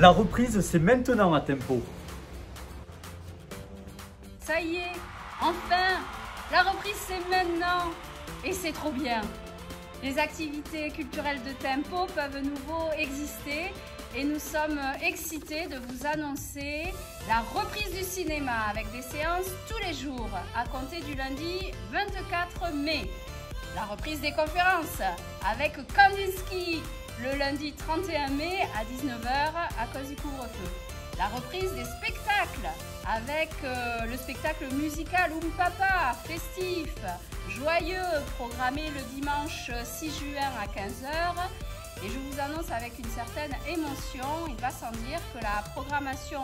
La reprise, c'est maintenant à Tempo. Ça y est, enfin, la reprise c'est maintenant et c'est trop bien. Les activités culturelles de Tempo peuvent nouveau exister et nous sommes excités de vous annoncer la reprise du cinéma avec des séances tous les jours à compter du lundi 24 mai. La reprise des conférences avec Kandinsky lundi 31 mai à 19h à cause du couvre-feu. La reprise des spectacles avec euh, le spectacle musical Oum Papa, festif, joyeux, programmé le dimanche 6 juin à 15h. Et je vous annonce avec une certaine émotion, il va sans dire que la programmation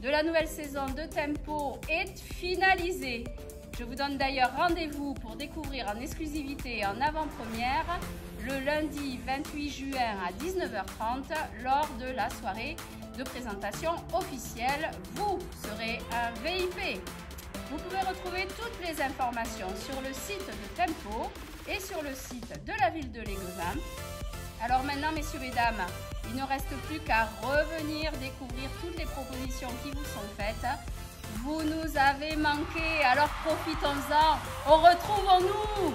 de la nouvelle saison de Tempo est finalisée. Je vous donne d'ailleurs rendez-vous pour découvrir en exclusivité et en avant-première le lundi 28 juin à 19h30 lors de la soirée de présentation officielle. Vous serez un VIP. Vous pouvez retrouver toutes les informations sur le site de Tempo et sur le site de la ville de Léguevin. Alors maintenant, messieurs, mesdames, il ne reste plus qu'à revenir découvrir toutes les propositions qui vous sont faites vous nous avez manqué, alors profitons-en. On On vous attend